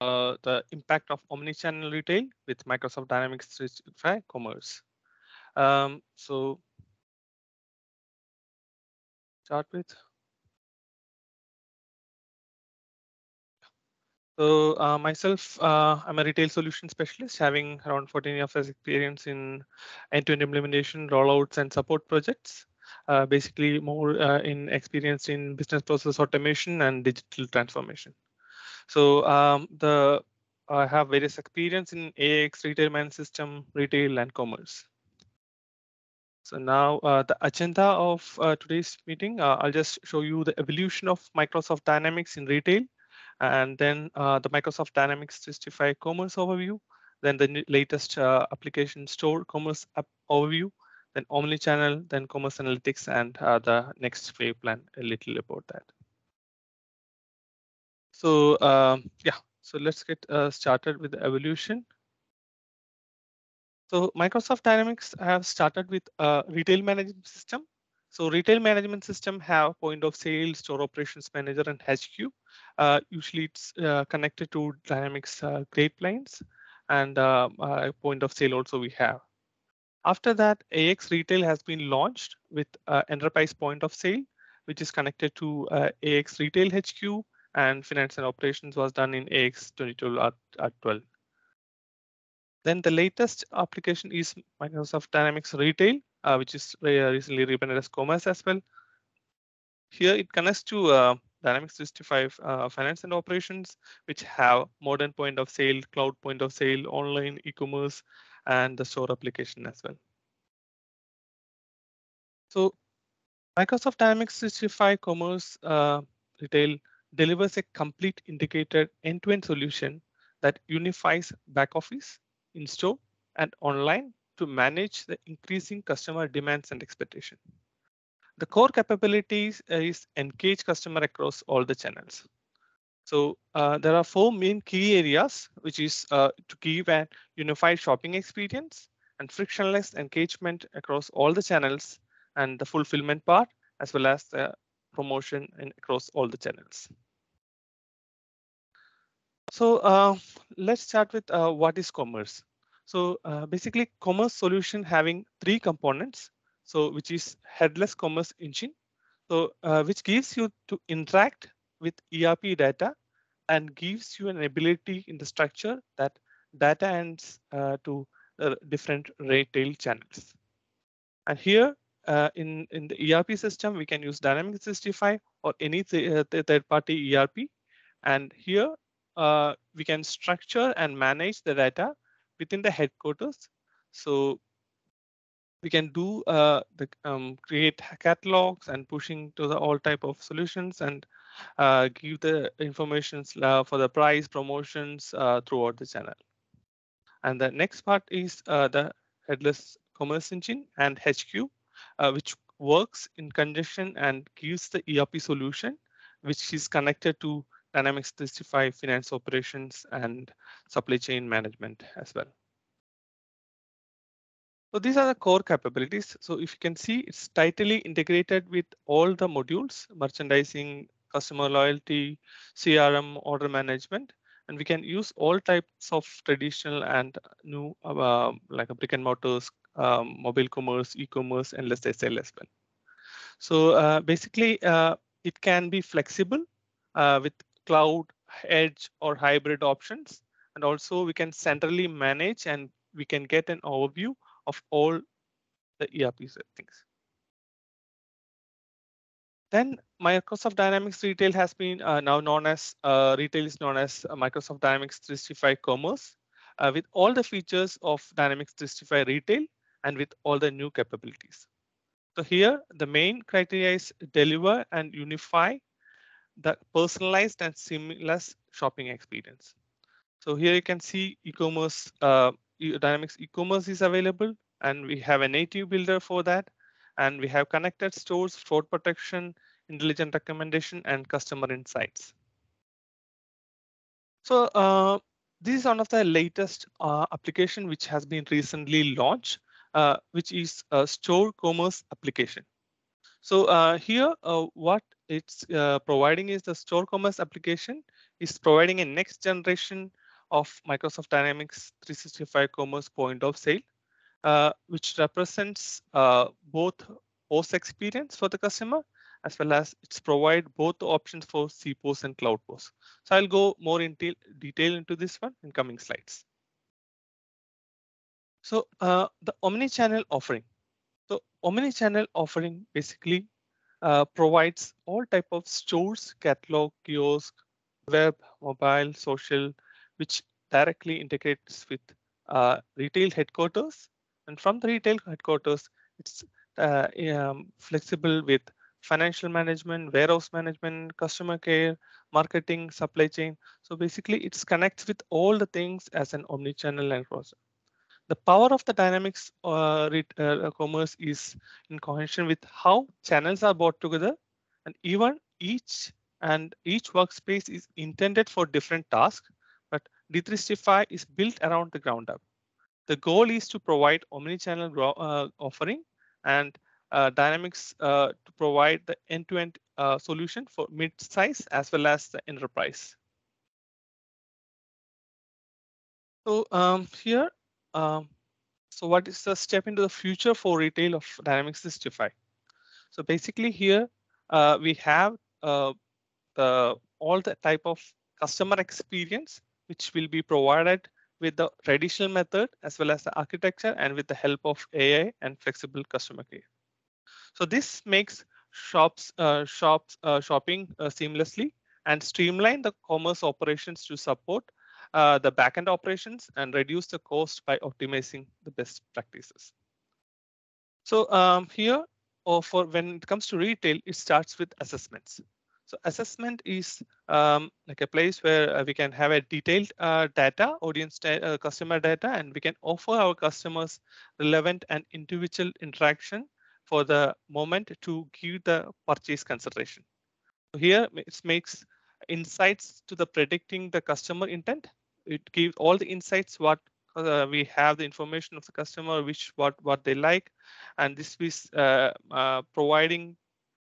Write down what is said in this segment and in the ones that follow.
uh, the impact of omnichannel retail with Microsoft Dynamics 365 Commerce. Um, so start with. So uh, myself, uh, I'm a retail solution specialist having around 14 years experience in end-to-end implementation, rollouts, and support projects. Uh, basically, more uh, in experience in business process automation and digital transformation. So um, the I have various experience in AX, retail management system, retail, and commerce. So now uh, the agenda of uh, today's meeting, uh, I'll just show you the evolution of Microsoft Dynamics in retail, and then uh, the Microsoft Dynamics 365 commerce overview, then the latest uh, application store commerce app overview, then omnichannel, then commerce analytics, and uh, the next wave plan a little about that. So um, yeah, so let's get uh, started with the evolution. So Microsoft Dynamics have started with a retail management system. So retail management system have point of sale, store operations manager, and HQ. Uh, usually it's uh, connected to Dynamics uh, Plains and uh, uh, point of sale also we have. After that, AX Retail has been launched with uh, enterprise point of sale, which is connected to AX Retail HQ and finance and operations was done in AX 22 at, at 12. Then the latest application is Microsoft Dynamics Retail, uh, which is recently rebranded as Commerce as well. Here it connects to uh, Dynamics 365 uh, Finance and Operations, which have modern point of sale, cloud point of sale, online e-commerce, and the store application as well. So Microsoft Dynamics 365 Commerce uh, Retail delivers a complete integrated end-to-end solution that unifies back office, in-store, and online to manage the increasing customer demands and expectation. The core capabilities is engage customer across all the channels. So uh, there are four main key areas, which is uh, to give a unified shopping experience and frictionless engagement across all the channels and the fulfillment part, as well as the promotion and across all the channels. So uh, let's start with uh, what is commerce. So uh, basically commerce solution having three components. So which is headless commerce engine. So uh, which gives you to interact with ERP data and gives you an ability in the structure that data ends uh, to different retail channels. And here uh, in, in the ERP system, we can use Dynamics 365 or any th uh, third party ERP. And here uh, we can structure and manage the data within the headquarters. So we can do uh, the um, create catalogs and pushing to the all type of solutions and uh, give the information uh, for the price promotions uh, throughout the channel. And the next part is uh, the headless commerce engine and HQ uh, which works in conjunction and gives the ERP solution, which is connected to Dynamics 365 finance operations and supply chain management as well. So these are the core capabilities. So if you can see, it's tightly integrated with all the modules, merchandising, customer loyalty, CRM, order management, and we can use all types of traditional and new uh, like a brick and mortars um, mobile commerce, e-commerce, and let's say sell as well. So uh, basically, uh, it can be flexible uh, with cloud, edge, or hybrid options. And also we can centrally manage and we can get an overview of all the ERP settings. Then Microsoft Dynamics Retail has been uh, now known as uh, retail is known as Microsoft Dynamics 365 Commerce uh, with all the features of Dynamics 365 Retail and with all the new capabilities. So here the main criteria is deliver and unify the personalized and seamless shopping experience. So here you can see e-commerce, uh, Dynamics e-commerce is available and we have a native builder for that. And we have connected stores, fraud protection, intelligent recommendation, and customer insights. So uh, this is one of the latest uh, application which has been recently launched which is a store commerce application. So uh, here, uh, what it's uh, providing is the store commerce application is providing a next generation of Microsoft Dynamics 365 Commerce point of sale, uh, which represents uh, both POS experience for the customer as well as it's provide both options for CPOS and Cloud POS. So I'll go more into detail into this one in coming slides. So uh, the omni-channel offering. So omni-channel offering basically uh, provides all type of stores, catalog, kiosk, web, mobile, social, which directly integrates with uh, retail headquarters. And from the retail headquarters, it's uh, um, flexible with financial management, warehouse management, customer care, marketing, supply chain. So basically, it connects with all the things as an omni-channel and. The power of the Dynamics uh, uh, commerce is in connection with how channels are brought together, and even each and each workspace is intended for different tasks, but D365 is built around the ground up. The goal is to provide omni-channel uh, offering and uh, Dynamics uh, to provide the end-to-end -end, uh, solution for mid-size as well as the enterprise. So um, here, um, so what is the step into the future for retail of Dynamics 365? So basically here uh, we have uh, the all the type of customer experience which will be provided with the traditional method as well as the architecture and with the help of AI and flexible customer care. So this makes shops uh, shops uh, shopping uh, seamlessly and streamline the commerce operations to support uh, the backend operations and reduce the cost by optimizing the best practices. So um, here, or for when it comes to retail, it starts with assessments. So assessment is um, like a place where uh, we can have a detailed uh, data, audience uh, customer data, and we can offer our customers relevant and individual interaction for the moment to give the purchase consideration. So here it makes insights to the predicting the customer intent. It gives all the insights what uh, we have the information of the customer, which what what they like, and this is uh, uh, providing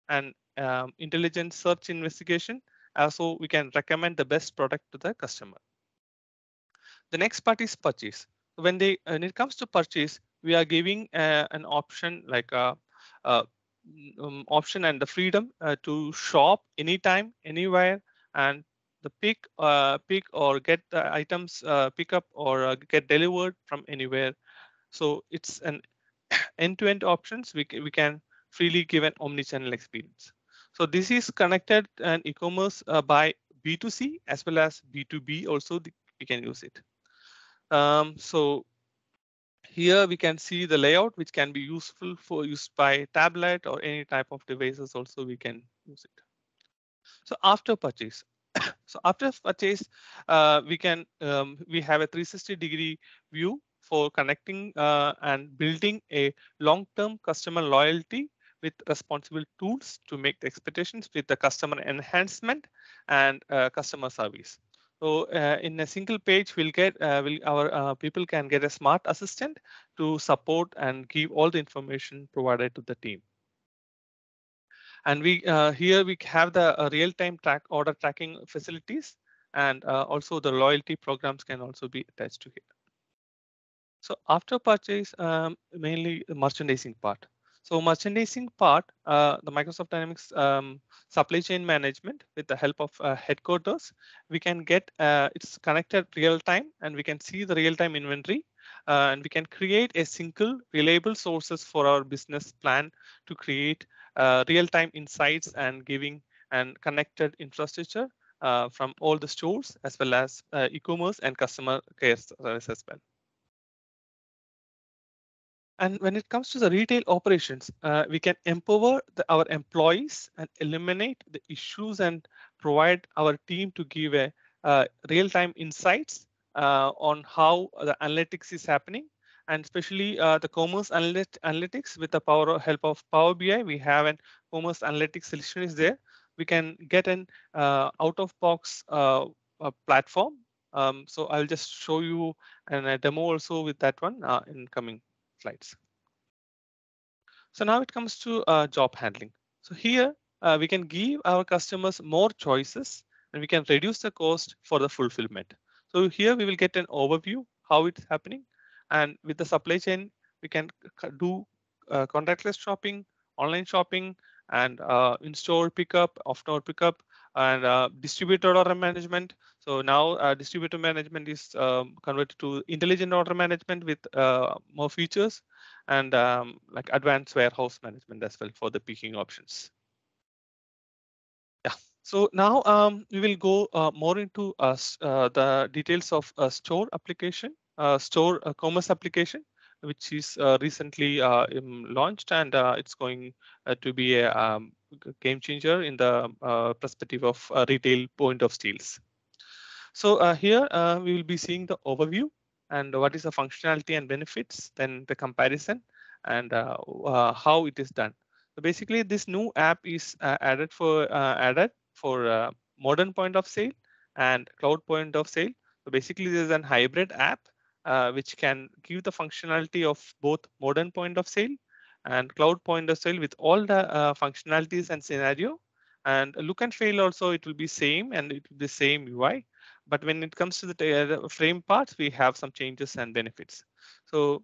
an um, intelligent search investigation. Also, we can recommend the best product to the customer. The next part is purchase. When they when it comes to purchase, we are giving uh, an option like a uh, uh, um, option and the freedom uh, to shop anytime, anywhere, and the pick, uh, pick or get the items pick up or get delivered from anywhere. So it's an end-to-end -end options. We can, we can freely give an omni-channel experience. So this is connected and e-commerce uh, by B2C as well as B2B also we can use it. Um, so here we can see the layout, which can be useful for use by tablet or any type of devices also we can use it. So after purchase, so after purchase, uh, we can um, we have a 360 degree view for connecting uh, and building a long-term customer loyalty with responsible tools to make the expectations with the customer enhancement and uh, customer service. So uh, in a single page, we'll get uh, will our uh, people can get a smart assistant to support and give all the information provided to the team. And we uh, here we have the uh, real-time track order tracking facilities, and uh, also the loyalty programs can also be attached to here. So after purchase, um, mainly the merchandising part. So merchandising part, uh, the Microsoft Dynamics um, supply chain management with the help of uh, headquarters, we can get uh, it's connected real time and we can see the real time inventory uh, and we can create a single reliable sources for our business plan to create uh, real time insights and giving and connected infrastructure uh, from all the stores as well as e-commerce and customer care service as well. And when it comes to the retail operations, uh, we can empower the, our employees and eliminate the issues and provide our team to give a uh, real-time insights uh, on how the analytics is happening and especially uh, the commerce analytics with the power help of Power BI, we have an commerce analytics solution is there. We can get an uh, out-of-box uh, platform. Um, so I'll just show you and a demo also with that one in coming slides. So now it comes to uh, job handling. So here uh, we can give our customers more choices and we can reduce the cost for the fulfillment. So here we will get an overview how it's happening. And with the supply chain, we can do uh, contactless shopping, online shopping, and uh, in-store pickup, off-store pickup, and uh, distributed order management. So now uh, distributor management is um, converted to intelligent order management with uh, more features and um, like advanced warehouse management as well for the picking options. So now um, we will go uh, more into uh, the details of a store application, store commerce application which is uh, recently uh, launched and uh, it's going to be a um, game changer in the perspective of retail point of sales. So here we will be seeing the overview and what is the functionality and benefits, then the comparison and how it is done. So basically, this new app is added for added for modern point of sale and cloud point of sale. So basically, this is an hybrid app uh, which can give the functionality of both modern point of sale and cloud point of sale with all the uh, functionalities and scenario. And look and feel also it will be same and it will be same UI. But when it comes to the uh, frame parts, we have some changes and benefits. So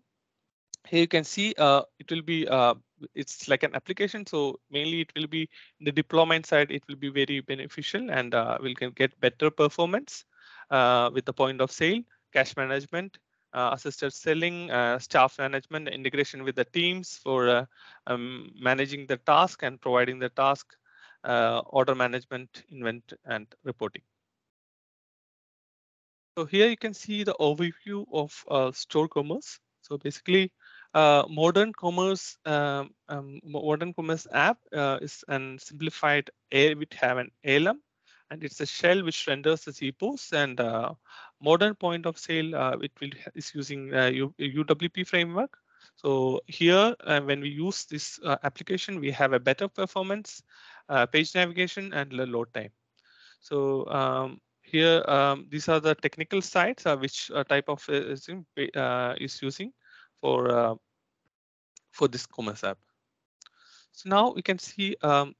here you can see uh, it will be uh, it's like an application. So mainly it will be the deployment side. It will be very beneficial and uh, we can get better performance uh, with the point of sale, cash management, uh, assisted selling, uh, staff management, integration with the teams for uh, um, managing the task and providing the task, order management, invent, and reporting. So here you can see the overview of uh, store commerce. So basically, uh, modern commerce um, um, modern commerce app uh, is an simplified A which have an ALM and it's a shell which renders the CPOS and uh, modern point of sale uh, it will is using uh, UWP framework. So here uh, when we use this uh, application we have a better performance, uh, page navigation and load time. So um, here um, these are the technical sites which type of is using for for this commerce app. So now we can see um,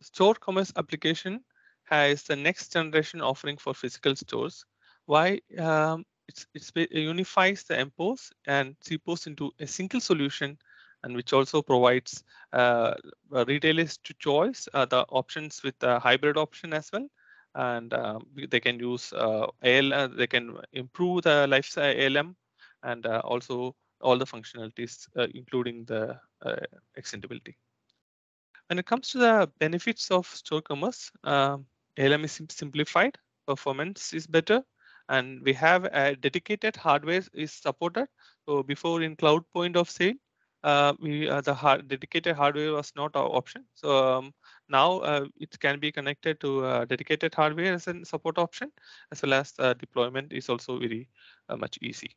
store commerce application has the next generation offering for physical stores. Why? Um, it's, it's, it unifies the MPOS and CPOS into a single solution and which also provides uh, retailers to choice uh, the options with the hybrid option as well. And um, they can use uh, AL, uh, they can improve the lifestyle ALM and uh, also all the functionalities, uh, including the extendability. When it comes to the benefits of store commerce, um, ALM is simplified, performance is better, and we have a dedicated hardware is supported. So before in cloud point of sale, uh, we uh, the hard, dedicated hardware was not our option. So um, now uh, it can be connected to uh, dedicated hardware as a support option, as well as deployment is also very uh, much easy.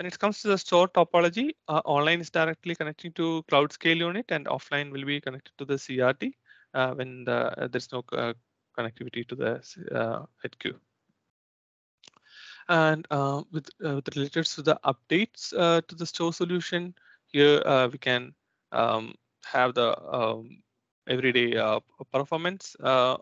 When it comes to the store topology, uh, online is directly connecting to cloud scale unit and offline will be connected to the CRT uh, when the, uh, there's no uh, connectivity to the uh, HQ. And uh, with, with related to the updates to the store solution, here we can um, have the um, everyday performance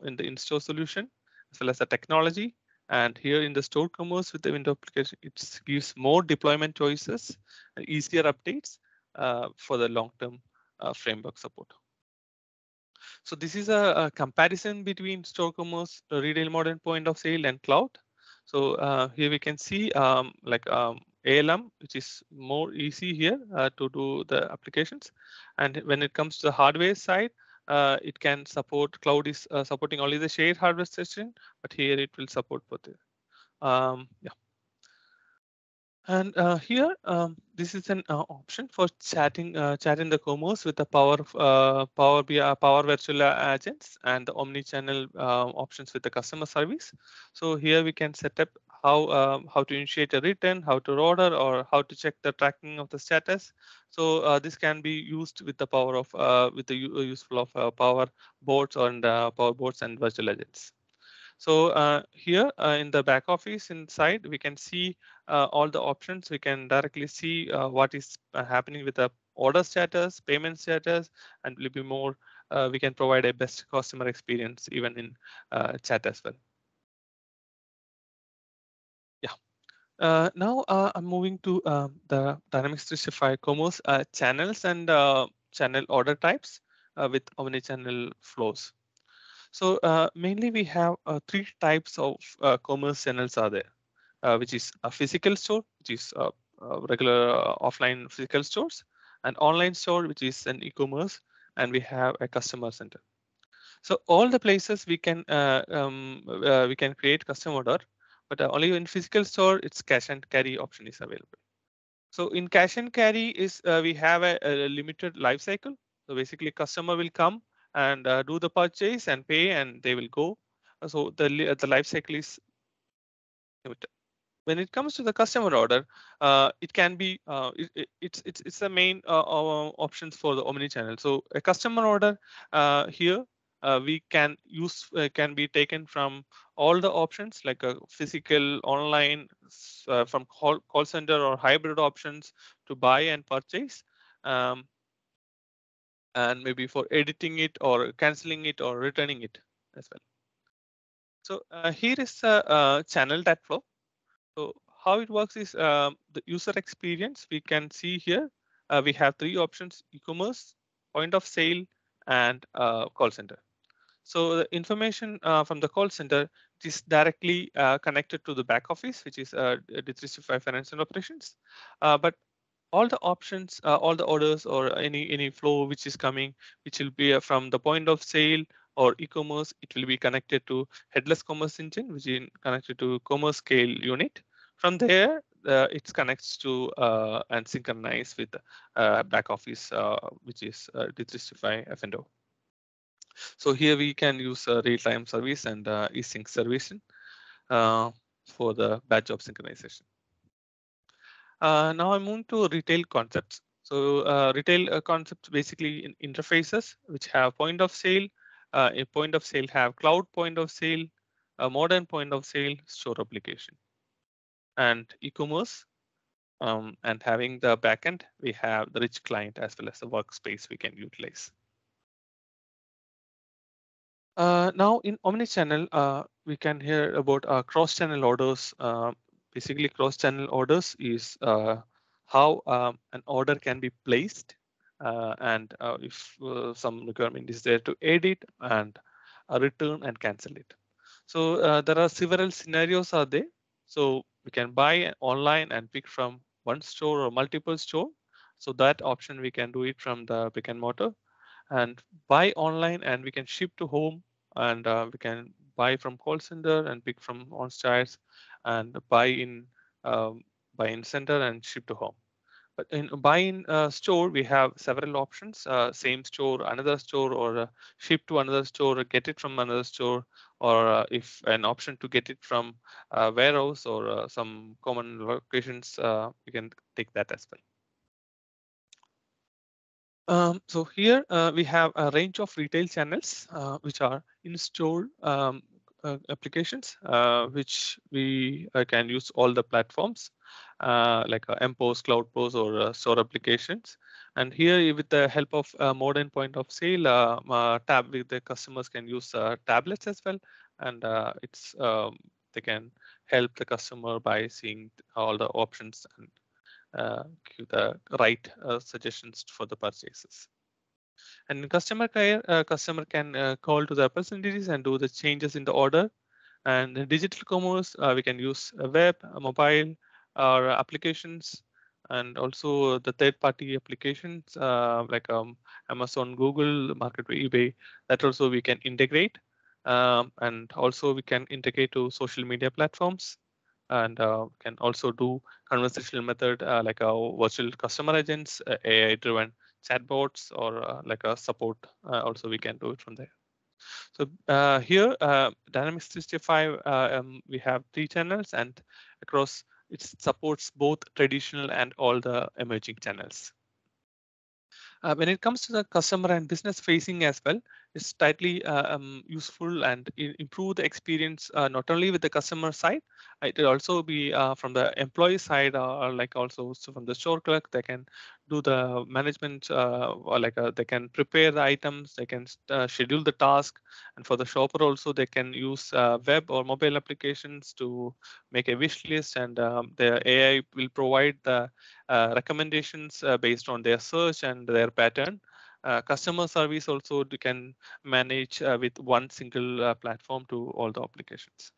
in the in-store solution, as well as the technology and here in the store commerce with the window application, it gives more deployment choices and easier updates uh, for the long-term uh, framework support. So this is a, a, comparison between store commerce, retail modern point of sale and cloud. So uh, here we can see um, like um, ALM, which is more easy here uh, to do the applications. And when it comes to the hardware side, uh, it can support cloud is uh, supporting only the shared hardware session, but here it will support both. Um, yeah. And uh, here, um, this is an uh, option for chatting, uh, chatting the commerce with the Power uh, Power BI, Power Virtual Agents and the omni-channel options with the customer service. So here we can set up how um, how to initiate a return, how to order, or how to check the tracking of the status. So uh, this can be used with the power of uh, with the useful of uh, power boards and uh, power boards and virtual agents. So uh, here uh, in the back office inside, we can see all the options. We can directly see what is happening with the order status, payment status, and will be more. Uh, we can provide a best customer experience even in uh, chat as well. Uh, now uh, I'm moving to uh, the Dynamics 365 Commerce uh, channels and channel order types with omni-channel flows. So mainly we have three types of commerce channels are there, which is a physical store, which is uh, regular uh, offline physical stores, an online store, which is an e-commerce, and we have a customer center. So all the places we can uh, um, we can create custom order, but only in physical store, it's cash and carry option is available. So in cash and carry is we have a, a, limited life cycle. So basically, customer will come and do the purchase and pay, and they will go. So the the life cycle is limited when it comes to the customer order, uh, it can be uh, it, it's it's it's the main uh, uh, options for the omni-channel. So a customer order uh, here uh, we can use can be taken from all the options like a physical, online, from call call center or hybrid options to buy and purchase. Um, and maybe for editing it or canceling it or returning it as well. So here is a channel that flow. So how it works is uh, the user experience. We can see here uh, we have three options: e-commerce, point of sale, and uh, call center. So the information uh, from the call center is directly uh, connected to the back office, which is uh, D365 Financial Operations. Uh, but all the options, all the orders, or any any flow which is coming, which will be from the point of sale or e-commerce, it will be connected to headless commerce engine, which is connected to commerce scale unit. From there, uh, it connects to uh, and synchronize with uh, back office, uh, which is uh, D365 F&O. So here we can use a real-time service and async service for the batch job synchronization. now I move to retail concepts. So uh, retail uh, concepts basically in interfaces which have point of sale, uh, a point of sale have cloud point of sale, a modern point of sale, store application and e-commerce. Um, and having the backend, we have the rich client as well as the workspace we can utilize. Uh, now in omnichannel, uh, we can hear about uh, cross-channel orders. Uh, basically, cross-channel orders is uh, how um, an order can be placed uh, and if some requirement is there to edit and return and cancel it. So there are several scenarios are there. So we can buy online and pick from one store or multiple store. So that option we can do it from the brick and mortar and buy online and we can ship to home and uh, we can buy from call center and pick from on sites and buy in um, buy in center and ship to home. But in buying uh, store, we have several options, uh, same store, another store, or uh, ship to another store, or get it from another store, or uh, if an option to get it from a warehouse or uh, some common locations, uh, you can take that as well. Um, so here we have a range of retail channels, which are in-store um, applications, which we can use all the platforms uh, like uh, MPOS, Cloud POS, or uh, store applications. And here, with the help of uh, modern point of sale, uh, uh tab the customers can use uh, tablets as well, and it's um, they can help the customer by seeing all the options and Uh, give the right uh, suggestions for the purchases. And customer care, uh, customer can call to the representatives and do the changes in the order. And digital commerce, we can use a web, mobile, our applications and also the third party applications uh, like um, Amazon, Google, Market, eBay, that also we can integrate. Um, and also we can integrate to social media platforms and uh, can also do conversational method uh, like a virtual customer agents, uh, AI driven chatbots, or uh, like a support. Uh, also, we can do it from there. So uh, here, Dynamics 365, um, we have three channels and across it supports both traditional and all the emerging channels. Uh, when it comes to the customer and business facing as well, is tightly uh, um, useful and improve the experience uh, not only with the customer side, it will also be uh, from the employee side or like also from the store clerk, they can do the management uh, or like uh, they can prepare the items, they can uh, schedule the task. And for the shopper also, they can use web or mobile applications to make a wish list and um, the AI will provide the recommendations based on their search and their pattern. Uh, customer service also you can manage uh, with one single uh, platform to all the applications.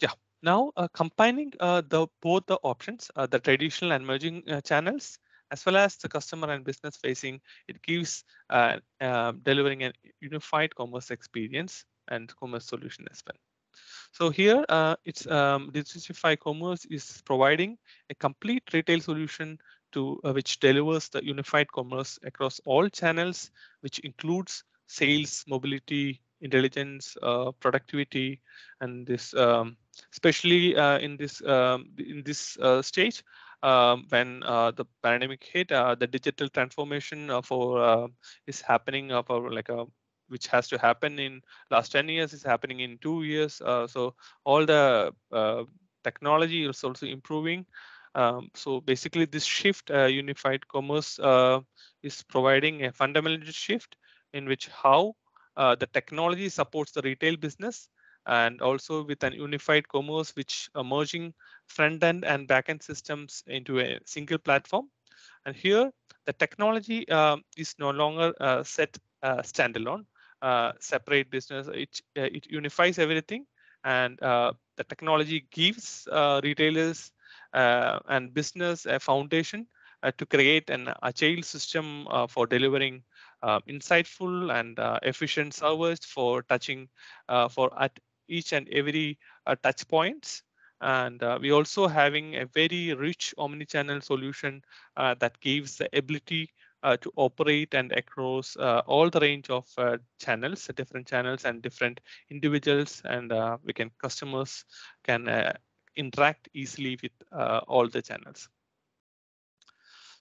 yeah, now combining the both the options, the traditional and emerging channels, as well as the customer and business facing, it gives delivering a unified commerce experience and commerce solution as well. So here uh, it's um, Digitify Commerce is providing a complete retail solution to uh, which delivers the unified commerce across all channels, which includes sales, mobility, intelligence, uh, productivity, and this um, especially uh, in this um, in this uh, stage um, when uh, the pandemic hit, uh, the digital transformation for is happening for like a which has to happen in last 10 years is happening in two years. so all the technology is also improving um, so basically this shift, uh, unified commerce uh, is providing a fundamental shift in which how uh, the technology supports the retail business and also with an unified commerce which merging front end and back end systems into a single platform. And here the technology uh, is no longer uh, set uh, standalone, separate business. It, it unifies everything and the technology gives retailers uh, and business a foundation uh, to create an agile system uh, for delivering insightful and efficient service for touching for at each and every touch points. And uh, we also having a very rich omni-channel solution uh, that gives the ability uh, to operate and across all the range of channels different channels and different individuals. And we can customers can interact easily with uh, all the channels.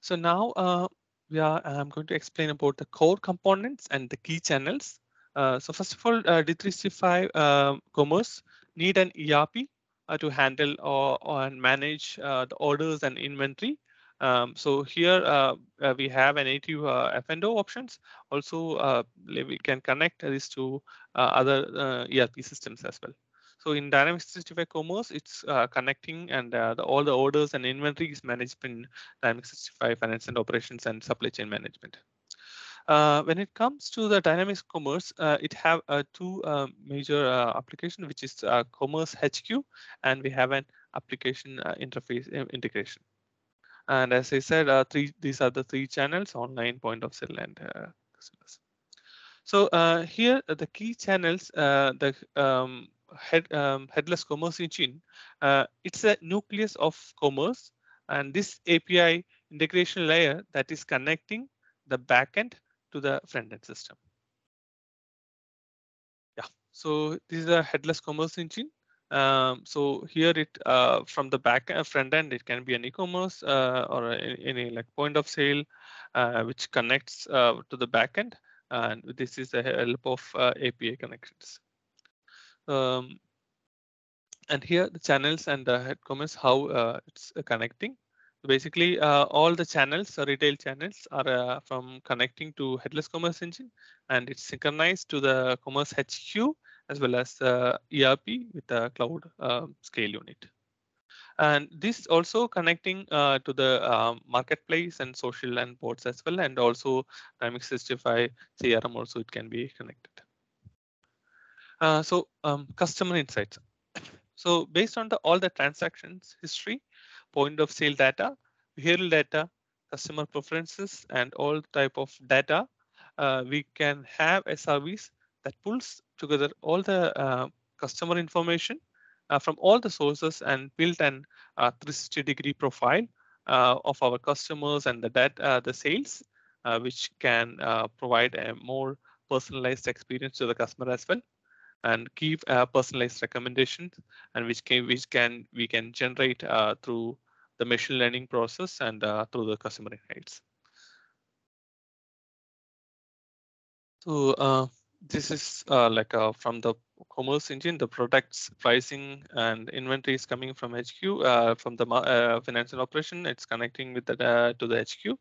So now uh, we are, I'm going to explain about the core components and the key channels. Uh, so first of all, uh, D365 uh, Commerce need an ERP uh, to handle or, or and manage uh, the orders and inventory. Um, so here we have a native F&O options. Also, we can connect this to other ERP systems as well. So in Dynamics 365 Commerce, it's uh, connecting and uh, the, all the orders and inventory is managed in Dynamics 365 Finance and Operations and Supply Chain Management. Uh, when it comes to the Dynamics Commerce, uh, it have uh, two uh, major application, which is Commerce HQ, and we have an application interface integration. And as I said, three these are the three channels: online, point of sale, and customers. So here, the key channels, the um, head, um, headless commerce engine, uh, it's a nucleus of commerce and this API integration layer that is connecting the backend to the front end system. Yeah, so this is a headless commerce engine. Um, so here it uh, from the back uh, front end, it can be an e-commerce uh, or any, any, like point of sale, uh, which connects uh, to the backend. And this is the help of API connections. Um, and here the channels and the head commerce, how uh, it's uh, connecting. Basically, uh, all the channels, retail channels are uh, from connecting to headless commerce engine and it's synchronized to the commerce HQ as well as the ERP with the cloud um, scale unit. And this also connecting uh, to the um, marketplace and social and boards as well. And also Dynamics 365 CRM also it can be connected. Uh, so um, customer insights. So based on the all the transactions history, point of sale data, behavioral data, customer preferences, and all type of data, uh, we can have a service that pulls together all the uh, customer information uh, from all the sources and build an uh, 360 degree profile of our customers and the data, the sales, which can provide a more personalized experience to the customer as well and give a personalized recommendations and which can which can we can generate uh, through the machine learning process and uh, through the customer insights. So uh, this is uh, like uh, from the commerce engine, the products pricing and inventory is coming from HQ uh, from the financial operation. It's connecting with the to the HQ,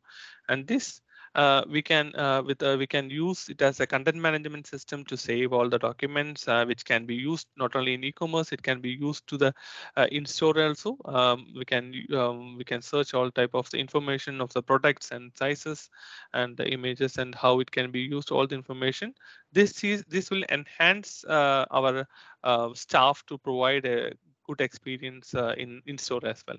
and this uh, we can uh, with uh, we can use it as a content management system to save all the documents uh, which can be used not only in e-commerce it can be used to the uh, in-store also. Um, we can um, we can search all type of the information of the products and sizes and the images and how it can be used all the information. This is this will enhance uh, our staff to provide a good experience in in store as well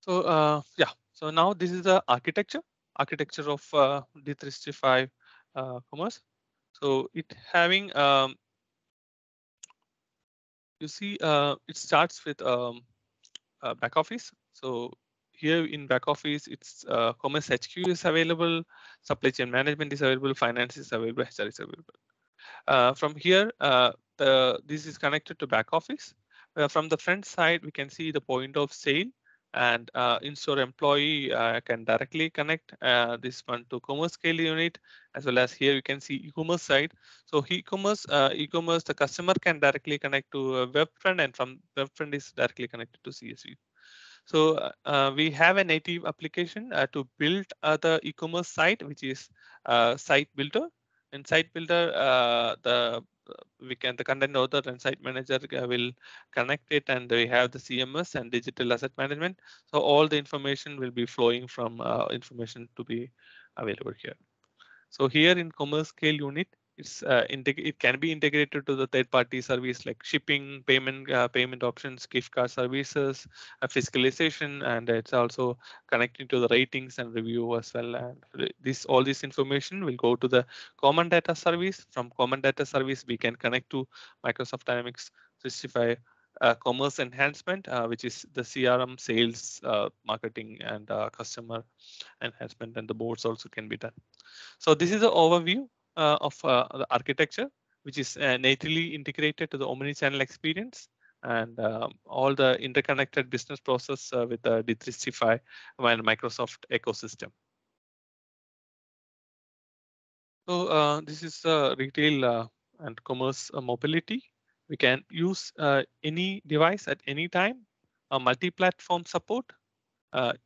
so uh, yeah so now this is the architecture, architecture of uh, D365 uh, commerce. So it having, um, you see, uh, it starts with um, uh, back office. So here in back office, it's uh, commerce HQ is available, supply chain management is available, finance is available, HR is available. Uh, from here, uh, the this is connected to back office. Uh, from the front side, we can see the point of sale and uh, in-store employee uh, can directly connect uh, this one to commerce scale unit as well as here you can see e-commerce side. So e-commerce uh, e-commerce the customer can directly connect to web front and from web front is directly connected to CSU so uh, uh, we have a native application to build the e-commerce site which is site builder in site builder the we can the content author and site manager uh, will connect it and we have the CMS and digital asset management. So all the information will be flowing from uh, information to be available here. So here in commerce scale unit, it's uh, it can be integrated to the third party service like shipping payment uh, payment options gift card services uh, fiscalization and it's also connecting to the ratings and review as well. And this all this information will go to the common data service. From common data service we can connect to microsoft dynamics 365 uh, commerce enhancement, uh, which is the CRM, sales, uh, marketing, and uh, customer engagement, and the boards also can be done. So this is the overview of uh, the architecture, which is uh, natively integrated to the omni-channel experience and um, all the interconnected business process with the D365 and Microsoft ecosystem. So uh, this is uh, retail uh, and commerce mobility. We can use any device at any time, a multi-platform support,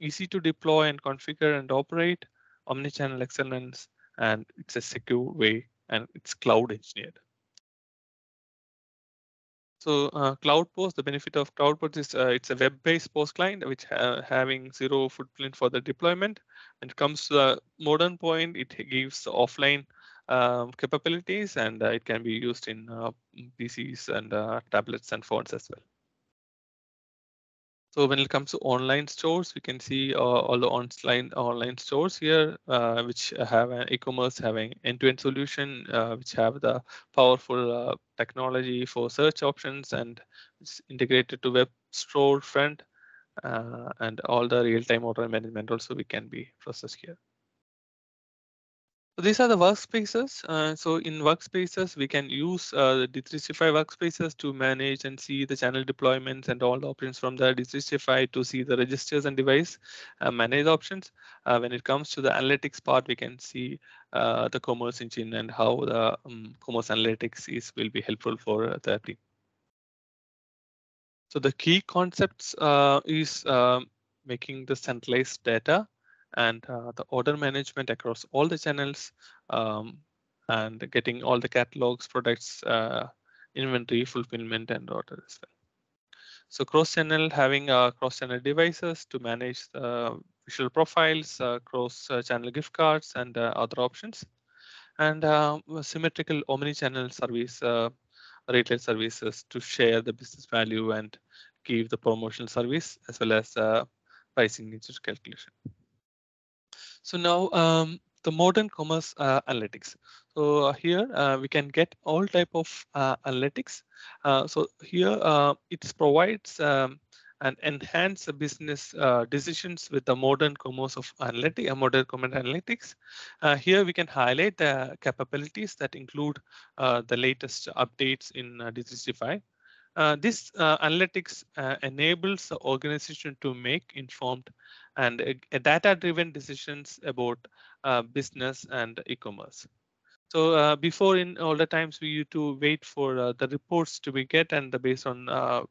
easy to deploy and configure and operate, omni-channel excellence, and it's a secure way and it's cloud engineered. So uh, CloudPOS, the benefit of CloudPOS is uh, it's a web-based POS client which ha having zero footprint for the deployment. When it comes to the modern point, it gives offline um, capabilities and uh, it can be used in uh, PCs and uh, tablets and phones as well. So when it comes to online stores, we can see uh, all the online online stores here, uh, which have an e-commerce having end-to-end -end solution, uh, which have the powerful uh, technology for search options and it's integrated to web store front uh, and all the real-time order management also we can be processed here. So these are the workspaces. Uh, so in workspaces, we can use uh, the D365 workspaces to manage and see the channel deployments and all the options from the D365 to see the registers and device uh, manage options. Uh, when it comes to the analytics part, we can see uh, the commerce engine and how the um, commerce analytics is will be helpful for the team. So the key concepts uh, is making the centralized data and uh, the order management across all the channels um, and getting all the catalogs, products, uh, inventory, fulfillment, and order as well. So cross-channel having uh, cross-channel devices to manage the visual profiles, uh, cross-channel gift cards, and uh, other options, and uh, symmetrical omni-channel service retail services to share the business value and give the promotional service as well as pricing nature calculation. So now um, the modern commerce uh, analytics. So uh, here uh, we can get all type of uh, analytics. Uh, so here uh, it provides um, and enhance the business decisions with the modern commerce of analytics, modern commerce analytics. here we can highlight the capabilities that include the latest updates in D365. Uh, this uh, analytics uh, enables the organization to make informed and a data-driven decisions about uh, business and e-commerce. So uh, before in all the times we used to wait for uh, the reports to be get and the based on, uh,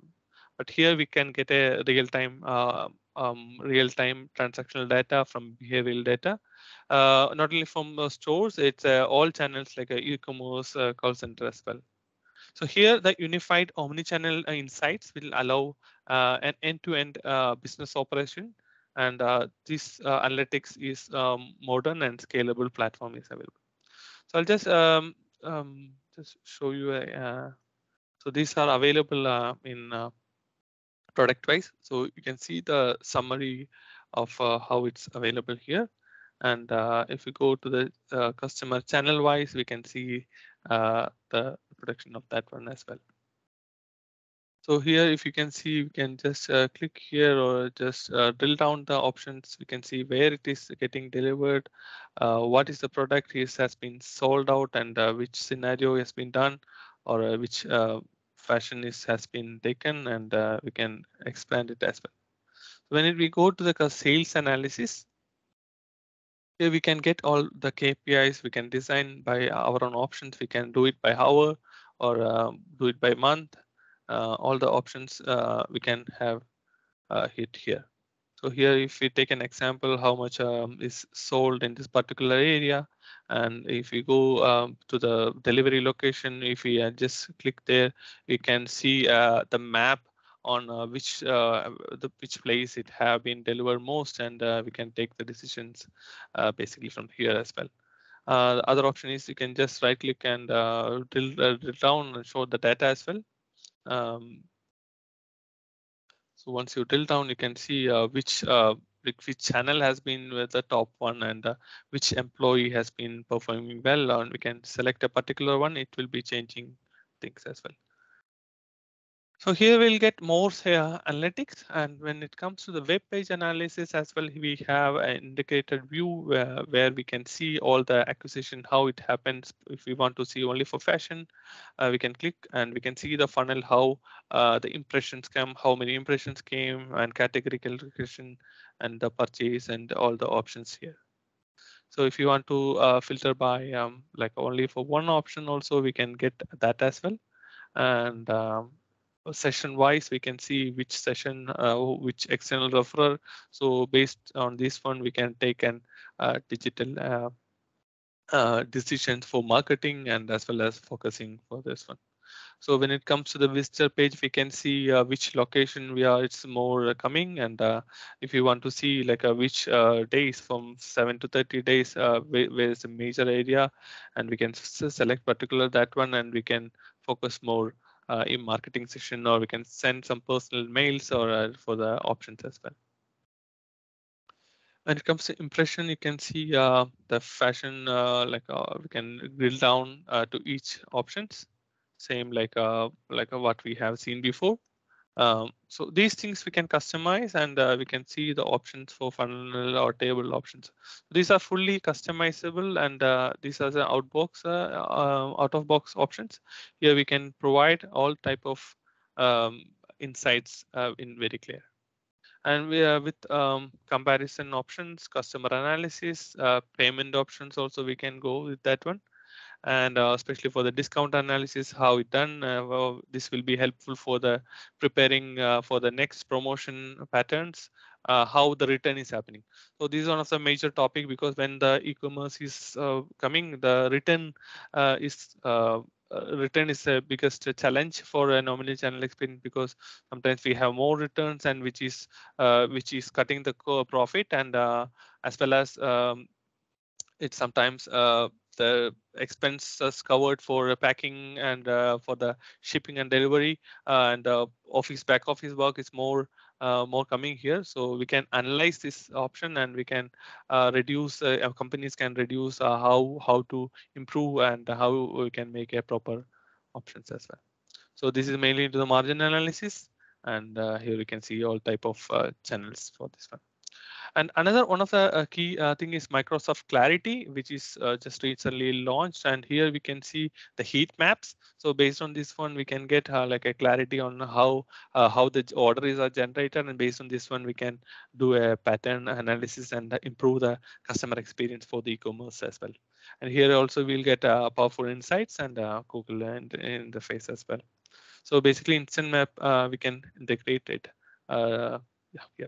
but here we can get a real-time uh, um, real-time transactional data from behavioral data, uh, not only from stores, it's all channels like e-commerce call center as well. So here the unified omni-channel insights will allow an end-to-end -end, business operation and uh, this uh, analytics is um, modern and scalable platform is available. So I'll just um, um, just show you. A, uh, so these are available uh, in uh, product wise. So you can see the summary of uh, how it's available here. And if we go to the customer channel wise, we can see the production of that one as well. So here, if you can see, you can just uh, click here or just uh, drill down the options. You can see where it is getting delivered, uh, what is the product is has been sold out and uh, which scenario has been done or uh, which uh, fashion is has been taken and we can expand it as well. When we go to the sales analysis, here we can get all the KPIs. We can design by our own options. We can do it by hour or do it by month all the options uh, we can have uh, hit here. So here, if we take an example, how much um, is sold in this particular area, and if we go um, to the delivery location, if we uh, just click there, we can see uh, the map on uh, which the which place it have been delivered most, and we can take the decisions basically from here as well. the other option is you can just right click and drill, drill down and show the data as well. Um, so once you drill down, you can see uh, which uh, which channel has been with the top one and uh, which employee has been performing well. And we can select a particular one. It will be changing things as well. So here we'll get more uh, analytics and when it comes to the web page analysis as well, we have an indicated view where, where we can see all the acquisition, how it happens. If we want to see only for fashion, uh, we can click and we can see the funnel, how uh, the impressions come, how many impressions came and category calculation and the purchase and all the options here. So if you want to uh, filter by um, like only for one option also, we can get that as well. And um, session wise we can see which session uh, which external referrer. So based on this one we can take an uh, digital uh, uh, decisions for marketing and as well as focusing for this one. So when it comes to the visitor page we can see uh, which location we are it's more coming and uh, if you want to see like which days from 7 to 30 days where is the major area and we can select particular that one and we can focus more uh, in marketing session or we can send some personal mails or uh, for the options as well. When it comes to impression, you can see uh, the fashion, uh, like uh, we can drill down uh, to each options, same like like what we have seen before. Um, so these things we can customize and uh, we can see the options for funnel or table options. These are fully customizable and uh, these are the outbox, uh, uh out of box options. Here we can provide all type of um, insights uh, in very clear. And we are with um, comparison options, customer analysis, uh, payment options also we can go with that one and uh, especially for the discount analysis, how it done. Uh, well, this will be helpful for the preparing uh, for the next promotion patterns, uh, how the return is happening. So this is one of the major topic because when the e-commerce is uh, coming, the return uh, is return is the biggest challenge for an omnichannel experience because sometimes we have more returns and which is which is cutting the profit and as well as um, it sometimes the expenses covered for packing and uh, for the shipping and delivery uh, and office back office work is more uh, more coming here. So we can analyze this option and we can uh, reduce uh, companies can reduce uh, how how to improve and how we can make a proper options as well. So this is mainly into the margin analysis and here we can see all type of channels for this one And another one of the uh, key uh, thing is Microsoft Clarity, which is uh, just recently launched. And here we can see the heat maps. So based on this one, we can get uh, like a clarity on how uh, how the orders are generated. And based on this one, we can do a pattern analysis and improve the customer experience for the e-commerce as well. And here also we'll get uh, powerful insights and Google and in the face as well. So basically instant map, we can integrate it. yeah, yeah.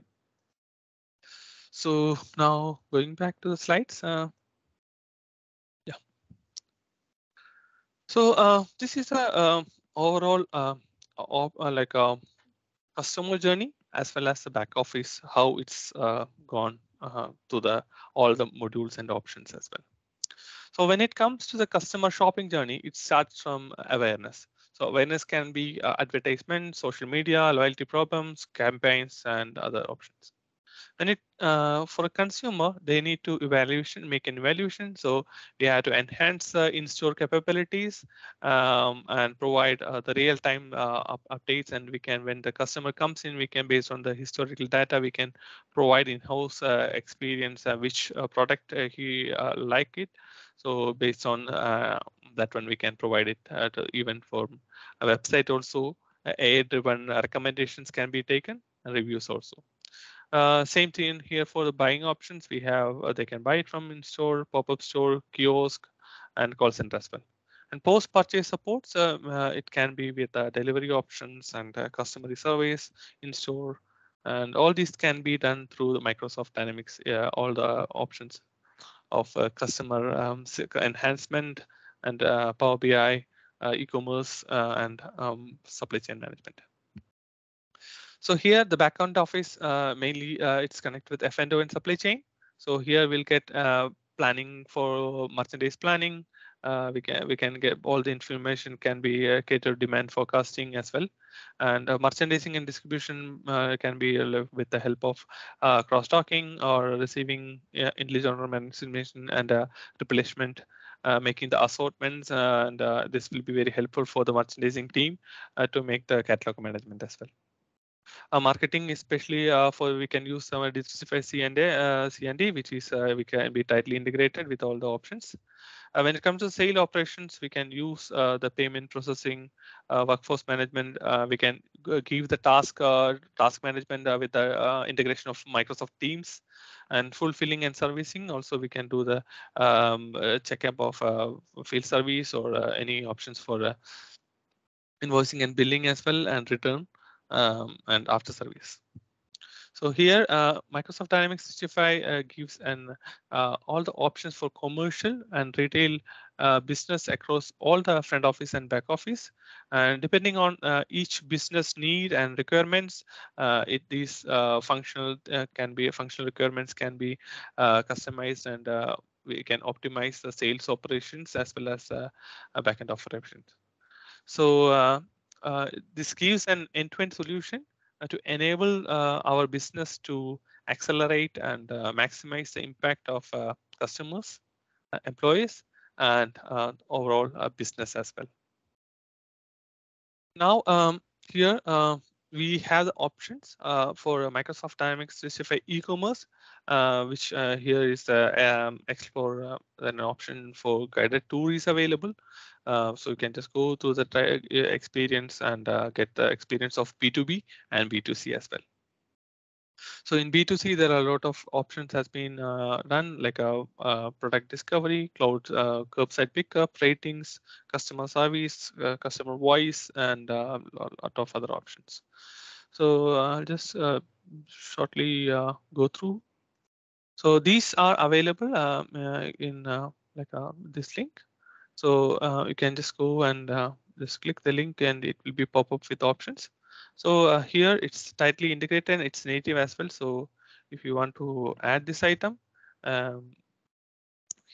So now going back to the slides. Uh, yeah. So uh, this is a uh, overall uh, of, uh, like a customer journey as well as the back office, how it's uh, gone to the all the modules and options as well. So when it comes to the customer shopping journey, it starts from awareness. So awareness can be advertisement, social media, loyalty programs, campaigns, and other options when it uh, for a consumer they need to evaluation make an evaluation. So we have to enhance uh, in-store capabilities um, and provide uh, the real-time uh, up updates. And we can when the customer comes in we can based on the historical data we can provide in-house uh, experience uh, which product he like it. So based on that one we can provide it even for a website also. AI driven recommendations can be taken and reviews also uh, same thing here for the buying options. We have uh, they can buy it from in-store, pop-up store, kiosk, and call center as well. And post-purchase supports, uh, uh it can be with uh, delivery options and uh, customer service in-store. And all these can be done through the Microsoft Dynamics, all the options of customer um, engagement and Power BI, e-commerce, and um, supply chain management. So here the backend office uh, mainly uh, it's connected with F&O and supply chain. So here we'll get uh, planning for merchandise planning. Uh, we can we can get all the information can be uh, catered demand forecasting as well, and uh, merchandising and distribution can be with the help of cross docking or receiving uh, intelligent information and replenishment. making the assortments and this will be very helpful for the merchandising team to make the catalog management as well uh, marketing especially uh, for we can use some Digitify C&A, uh, C&D, which is uh, we can be tightly integrated with all the options. Uh, when it comes to sale operations, we can use uh, the payment processing, uh, workforce management. we can give the task task management with the integration of Microsoft Teams and fulfilling and servicing. Also, we can do the um, checkup of field service or any options for invoicing and billing as well and return um, and after service. So here, uh, Microsoft Dynamics 365 uh, gives an uh, all the options for commercial and retail uh, business across all the front office and back office. And depending on uh, each business need and requirements, uh, it these functional can be functional requirements can be customized and we can optimize the sales operations as well as backend operations. So Uh, this gives an end-to-end solution uh, to enable uh, our business to accelerate and uh, maximize the impact of uh, customers, employees, and overall business as well. Now, um, here we have the options uh, for Microsoft Dynamics 365 e-commerce, uh, which uh, here is the um, explore an option for guided tour is available. Uh, so you can just go through the uh, experience and uh, get the experience of B2B and B2C as well. So in B2C, there are a lot of options has been uh, done like a, a, product discovery, cloud uh, curbside pickup, ratings, customer service, uh, customer voice, and a lot of other options. So I'll just shortly go through. So these are available in like this link. So uh, you can just go and uh, just click the link and it will be pop up with options. So uh, here it's tightly integrated and it's native as well. So if you want to add this item, um,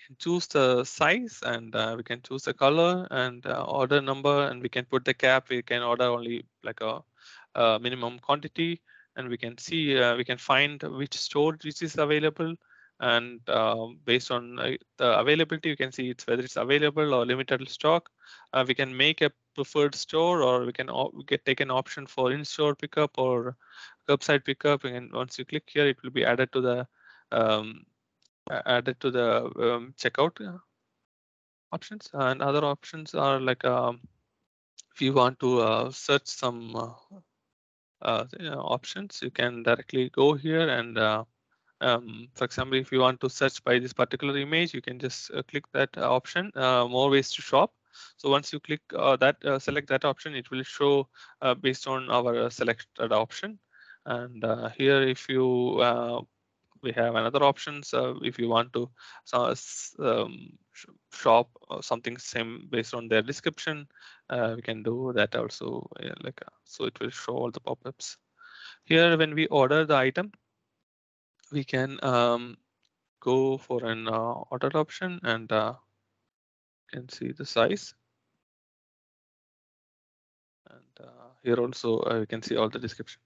can choose the size and uh, we can choose the color and uh, order number and we can put the cap. We can order only like a, a minimum quantity and we can see uh, we can find which store which is available and uh, based on uh, the availability you can see it's whether it's available or limited stock uh, we can make a preferred store or we can we get take an option for in-store pickup or curbside pickup. And once you click here it will be added to the um, added to the um, checkout uh, options. And other options are like um, if you want to uh, search some uh, options you can directly go here and um, for example if you want to search by this particular image you can just uh, click that option more ways to shop. So once you click that select that option it will show based on our selected option. And here if you we have another options uh, if you want to um, shop something same based on their description uh, we can do that also yeah, like uh, so it will show all the pop-ups. Here when we order the item we can um, go for an uh, option and uh, can see the size and uh, here also uh, you can see all the description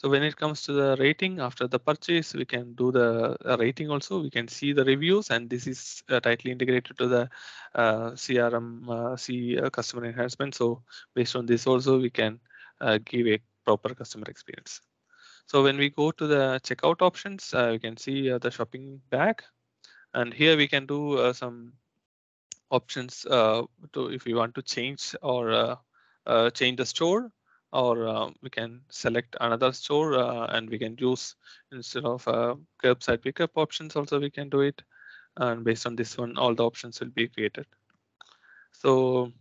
so when it comes to the rating after the purchase, we can do the uh, rating also. We can see the reviews and this is uh, tightly integrated to the uh, CRM uh, C uh, customer engagement. So based on this also, we can uh, give a proper customer experience. So when we go to the checkout options, you can see the shopping bag. And here we can do some options to if we want to change or change the store or uh, we can select another store uh, and we can use instead of uh, curbside pickup options also we can do it and based on this one all the options will be created so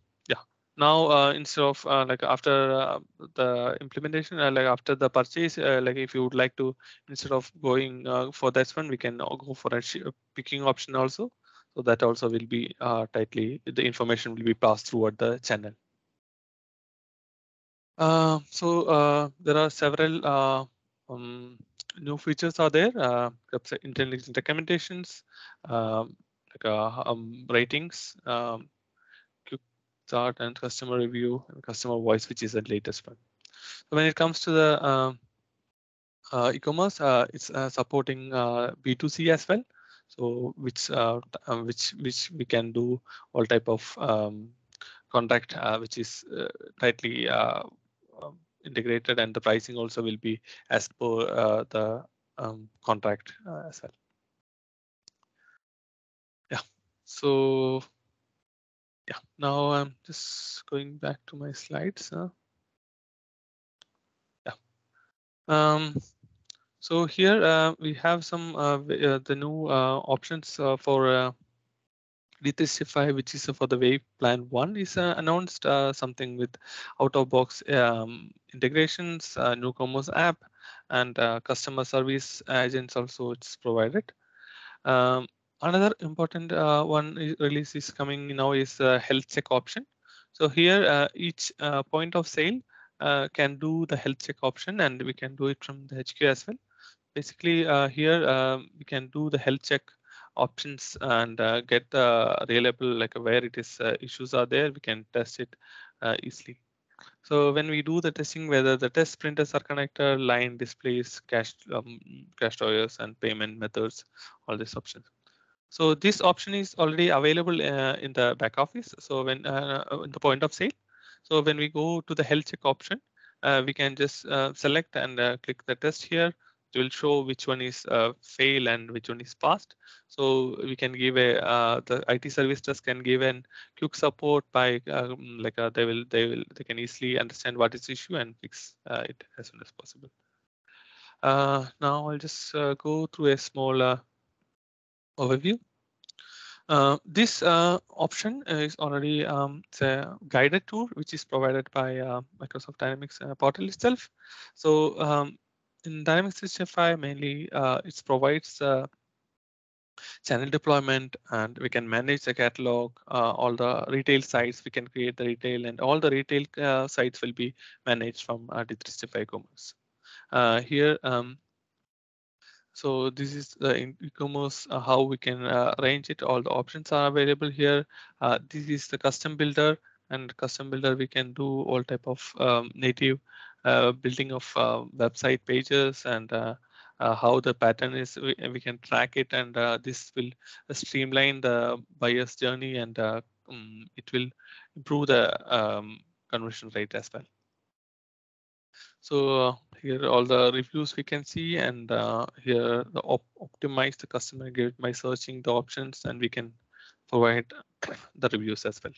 now uh, instead of uh, like after uh, the implementation like after the purchase like if you would like to instead of going for that one we can go for a picking option also so that also will be tightly the information will be passed throughout the channel uh, so uh, there are several uh, um, new features are there. Uh, intelligent recommendations, like uh, um, ratings, um, start and customer review and customer voice, which is the latest one. So when it comes to the um, uh, e-commerce, it's supporting B2C as well. So which which which we can do all type of um, contract, which is tightly um, integrated and the pricing also will be as per uh, the um, contract uh, as well. Yeah, so yeah, now I'm just going back to my slides. Yeah. Um, so here uh, we have some uh, uh the new uh, options uh, for D365, which is for the Wave Plan 1, is uh, announced uh, something with out-of-box um, integrations, uh, new commerce app, and uh, customer service agents also it's provided. Um, another important uh, one is, release is coming now is uh, health check option. So here each point of sale can do the health check option and we can do it from the HQ as well. Basically here we can do the health check options and uh, get the reliable like where it is uh, issues are there we can test it uh, easily so when we do the testing whether the test printers are connected line displays cash um, cash drawers and payment methods all these options so this option is already available uh, in the back office so when uh, in the point of sale so when we go to the health check option uh, we can just select and click the test here it will show which one is uh, fail and which one is passed. So we can give a uh, the IT service desk can give an quick support by um, like uh, they will they will they can easily understand what is issue and fix uh, it as soon as possible. Uh, now I'll just uh, go through a small overview. this option is already um, a guided tour which is provided by Microsoft Dynamics portal itself. So um, in Dynamics 365, mainly uh, it provides uh, channel deployment and we can manage the catalog, uh, all the retail sites, we can create the retail and all the retail uh, sites will be managed from uh, D365 Commerce. Uh, here, um, so this is the e-commerce, uh, how we can uh, arrange it. All the options are available here. this is the custom builder and custom builder. We can do all type of um, native uh, building of uh, website pages and uh, how the pattern is we, we, can track it and this will streamline the buyer's journey and um, it will improve the um, conversion rate as well. So uh, here all the reviews we can see and uh, here the op optimize the customer gate by searching the options and we can provide the reviews as well.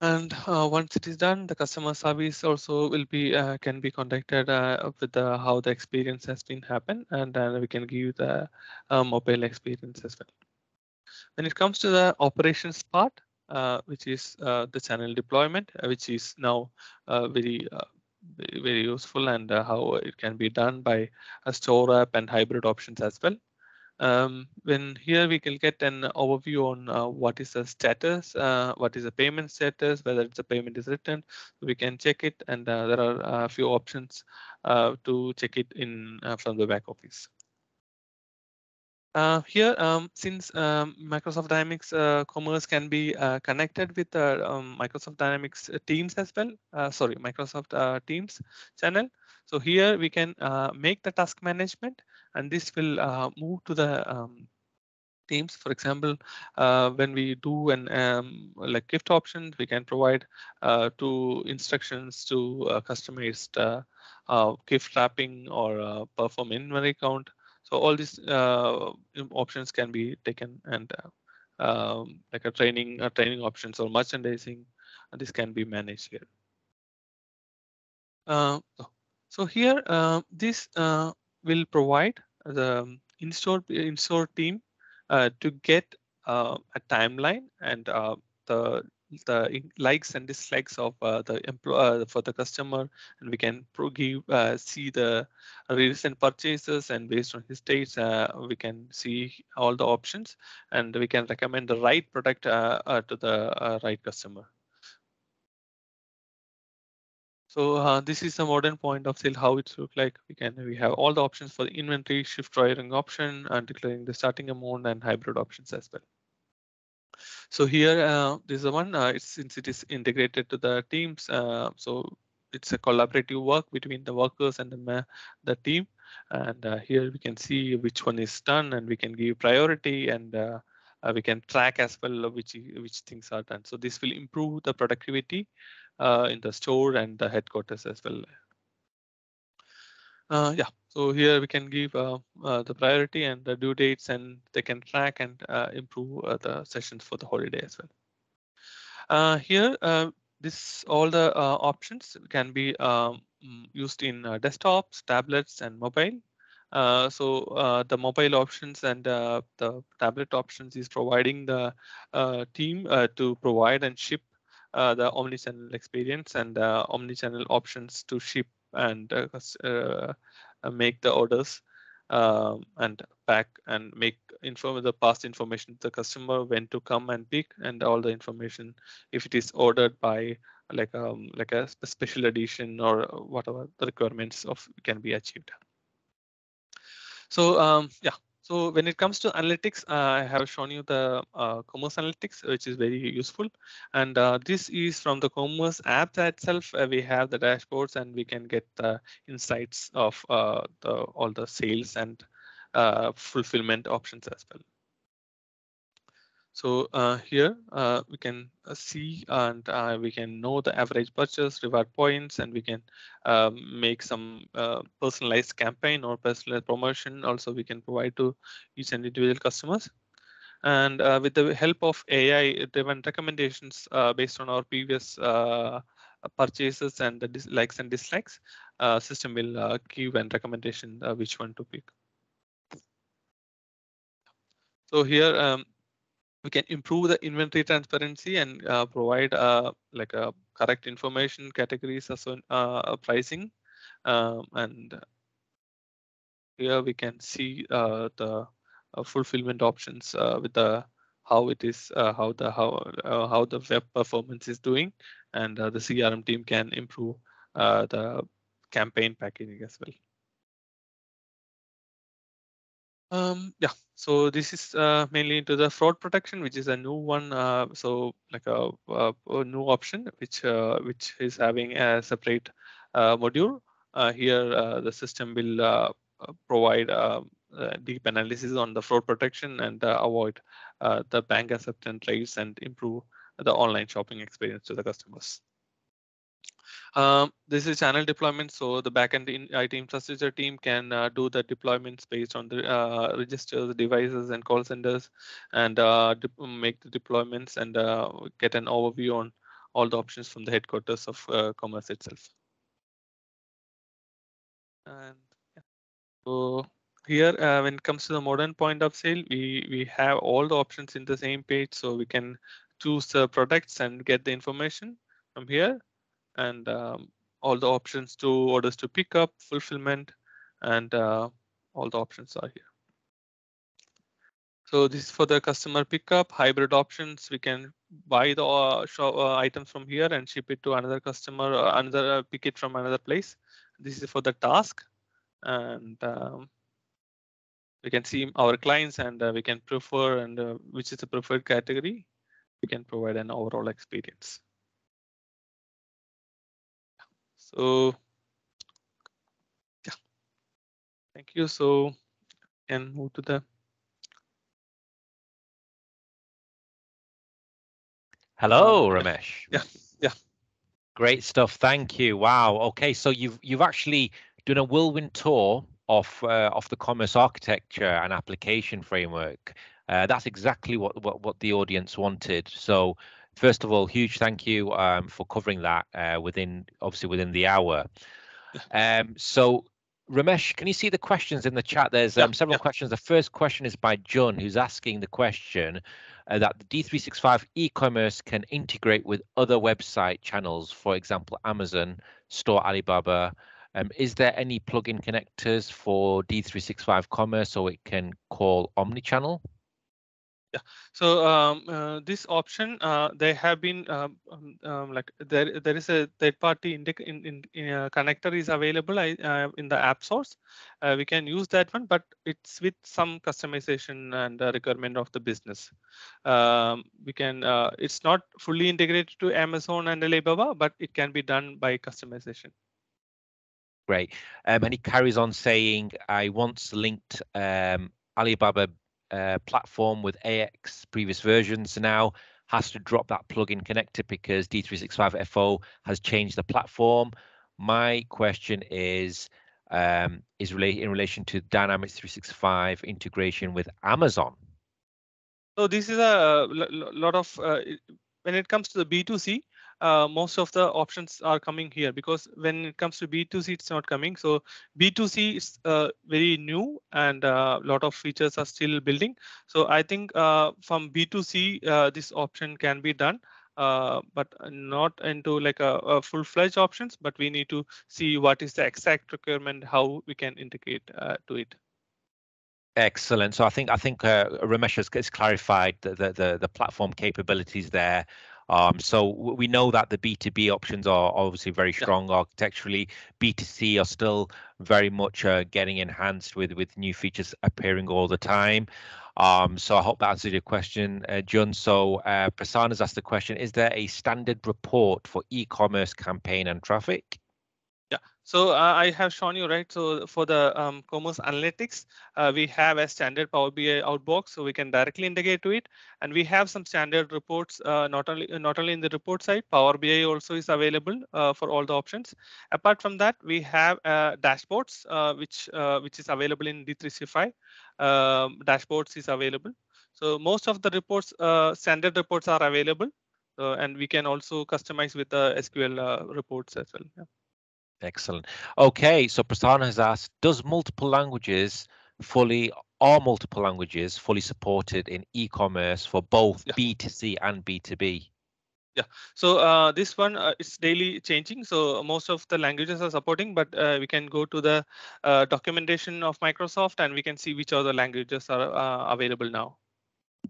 And uh, once it is done, the customer service also will be uh, can be contacted uh, with the, how the experience has been happened, and then we can give you the uh, mobile experience as well. When it comes to the operations part, which is uh, the channel deployment, which is now very very useful and how it can be done by a store app and hybrid options as well. Um, when here we can get an overview on uh, what is the status, uh, what is the payment status, whether it's a payment is returned, we can check it, and uh, there are a few options uh, to check it in uh, from the back office. Uh, here, um, since um, Microsoft Dynamics Commerce can be connected with um, Microsoft Dynamics Teams as well, sorry, Microsoft Teams channel. So here we can make the task management and this will uh, move to the um, teams. For example, uh, when we do an um, like gift option, we can provide uh, two instructions to uh, customized uh, uh, gift wrapping or uh, perform inventory count. So all these options can be taken and um, like a training, a training options or merchandising, and this can be managed here. so here, this will provide the in-store in-store team uh, to get uh, a timeline and uh, the the likes and dislikes of uh, the employer uh, for the customer and we can pro give uh, see the recent purchases and based on his dates we can see all the options and we can recommend the right product to the right customer so uh, this is a modern point of sale, how it look like. We can we have all the options for the inventory, shift driving option, and declaring the starting amount and hybrid options as well. So here, uh, this is the one, uh, it's, since it is integrated to the teams, uh, so it's a collaborative work between the workers and the, the team. And uh, here we can see which one is done and we can give priority and uh, we can track as well which, which things are done. So this will improve the productivity uh, in the store and the headquarters as well. Uh, yeah, so here we can give uh, uh, the priority and the due dates and they can track and improve the sessions for the holiday as well. here, this all the options can be um, used in desktops, tablets, and mobile. Uh, so uh, the mobile options and uh, the tablet options is providing the team to provide and ship the omnichannel experience and omnichannel options to ship and uh, uh, make the orders um, and pack and make inform the past information to the customer when to come and pick and all the information if it is ordered by like um like a special edition or whatever the requirements of can be achieved. So um yeah so when it comes to analytics, uh, I have shown you the uh, commerce analytics, which is very useful. And uh, this is from the commerce app itself. We have the dashboards and we can get the insights of uh, the, all the sales and uh, fulfillment options as well. So uh, here uh, we can uh, see and uh, we can know the average purchase, reward points, and we can um, make some uh, personalized campaign or personalized promotion. Also, we can provide to each individual customers. And uh, with the help of AI-driven recommendations based on our previous purchases and the likes and dislikes, system will give and recommendation which one to pick. So here um, we can improve the inventory transparency and uh, provide uh, like a correct information categories as uh, pricing um, and here we can see uh, the uh, fulfillment options uh, with the how it is how the how how the web performance is doing and the crm team can improve the campaign packaging as well um, yeah, so this is uh, mainly into the fraud protection, which is a new one. Uh, so like a, a, a, new option, which uh, which is having a separate uh, module. Uh, here, uh, the system will provide deep analysis on the fraud protection and avoid the bank acceptance rates and improve the online shopping experience to the customers. Um, this is channel deployment, so the backend in IT infrastructure team can uh, do the deployments based on the uh, registers, devices, and call centers, and uh, make the deployments and uh, get an overview on all the options from the headquarters of uh, Commerce itself. And yeah. so here, uh, when it comes to the modern point of sale, we we have all the options in the same page, so we can choose the products and get the information from here and um, all the options to orders to pick up, fulfillment, and uh, all the options are here. So this is for the customer pickup, hybrid options. We can buy the uh, show, uh, items from here and ship it to another customer, or another uh, pick it from another place. This is for the task, and um, we can see our clients and uh, we can prefer and uh, which is the preferred category. We can provide an overall experience. So yeah, thank you. So can move to the Hello, Ramesh. Yeah, yeah. Great stuff. Thank you. Wow. Okay, so you've you've actually done a whirlwind tour of uh, of the commerce architecture and application framework. Uh, that's exactly what, what what the audience wanted. So first of all, huge thank you um, for covering that uh, within obviously within the hour. Um, so Ramesh, can you see the questions in the chat? There's um, several yeah. questions. The first question is by John, who's asking the question uh, that the D365 e-commerce can integrate with other website channels, for example, Amazon, Store Alibaba. Um, is there any plugin connectors for D365 Commerce so it can call omnichannel? Yeah. So um, uh, this option, uh, they have been um, um, um like there. There is a third-party in, in, in uh, connector is available uh, in the app source. Uh, we can use that one, but it's with some customization and requirement of the business. Um, we can. it's not fully integrated to Amazon and Alibaba, but it can be done by customization. Great. Um, and he carries on saying, I once linked um, Alibaba uh, platform with AX previous versions now has to drop that plugin connector because D365 FO has changed the platform. My question is, um, is related in relation to Dynamics 365 integration with Amazon. So this is a lot of uh, when it comes to the B2C, uh, most of the options are coming here because when it comes to B2C, it's not coming. So B2C is uh, very new and a uh, lot of features are still building. So I think uh, from B2C, uh, this option can be done. Uh, but not into like a, a full-fledged options, but we need to see what is the exact requirement, how we can integrate to it. Excellent. So I think I think uh, Ramesh has, has clarified the, the the platform capabilities there. Um, so we know that the B2B options are obviously very strong yeah. architecturally. B2C are still very much uh, getting enhanced with with new features appearing all the time. Um, so I hope that answers your question, uh, John. So uh, Prasanna's asked the question: Is there a standard report for e-commerce campaign and traffic? Yeah, so uh, I have shown you, right? So for the um, Commerce Analytics, uh, we have a standard Power BI outbox, so we can directly integrate to it. And we have some standard reports, uh, not only not only in the report side, Power BI also is available uh, for all the options. Apart from that, we have uh, dashboards, uh, which which is available in D365. Um, dashboards is available. So most of the reports, standard reports are available, and we can also customize with the SQL reports as well. Yeah. Excellent. Okay, so Prasanna has asked, does multiple languages fully are multiple languages fully supported in e-commerce for both yeah. B2C and B2B? Yeah, so uh, this one uh, is daily changing. So most of the languages are supporting, but uh, we can go to the uh, documentation of Microsoft and we can see which other languages are uh, available now.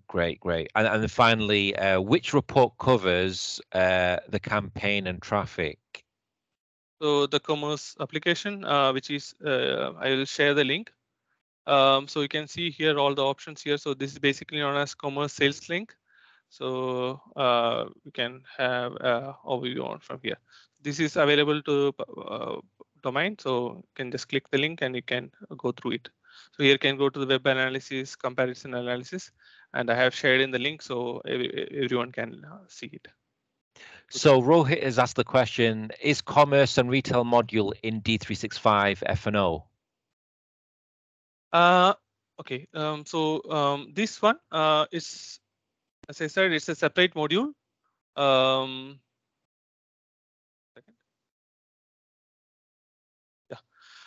Great, great. And, and finally, uh, which report covers the campaign and traffic so the commerce application, uh, which is, uh, I will share the link. Um, so you can see here all the options here. So this is basically known as commerce sales link. So uh, you can have a overview on from here. This is available to uh, domain. So you can just click the link and you can go through it. So here you can go to the web analysis, comparison analysis, and I have shared in the link so everyone can uh, see it. So Rohit has asked the question, is commerce and retail module in D365 F&O? Uh, okay, um, so um, this one uh, is, as I said, it's a separate module. Um,